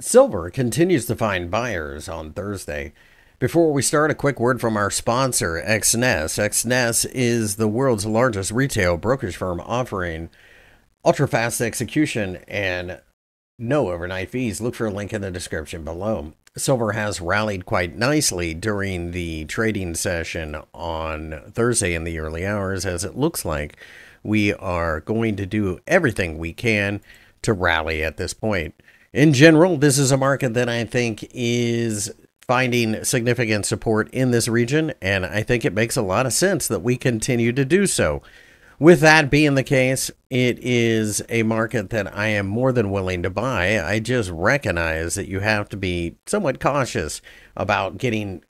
Silver continues to find buyers on Thursday. Before we start, a quick word from our sponsor, Exness. Exness is the world's largest retail brokerage firm offering ultra fast execution and no overnight fees. Look for a link in the description below. Silver has rallied quite nicely during the trading session on Thursday in the early hours, as it looks like we are going to do everything we can to rally at this point. In general, this is a market that I think is finding significant support in this region, and I think it makes a lot of sense that we continue to do so. With that being the case, it is a market that I am more than willing to buy. I just recognize that you have to be somewhat cautious about getting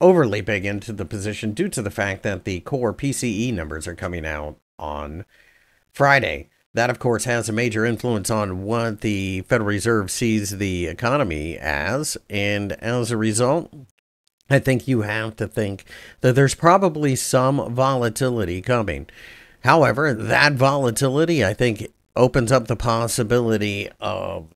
overly big into the position due to the fact that the core PCE numbers are coming out on Friday. That, of course, has a major influence on what the Federal Reserve sees the economy as. And as a result, I think you have to think that there's probably some volatility coming. However, that volatility, I think, opens up the possibility of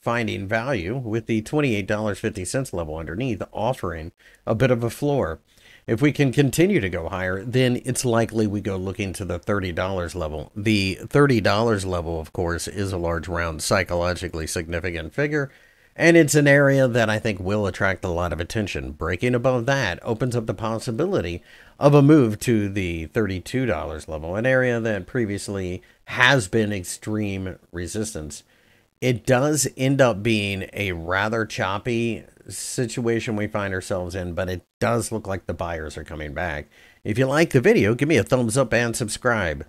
finding value with the $28.50 level underneath, offering a bit of a floor. If we can continue to go higher, then it's likely we go looking to the $30 level. The $30 level, of course, is a large round psychologically significant figure and it's an area that I think will attract a lot of attention. Breaking above that opens up the possibility of a move to the $32 level, an area that previously has been extreme resistance. It does end up being a rather choppy situation we find ourselves in, but it does look like the buyers are coming back. If you like the video, give me a thumbs up and subscribe.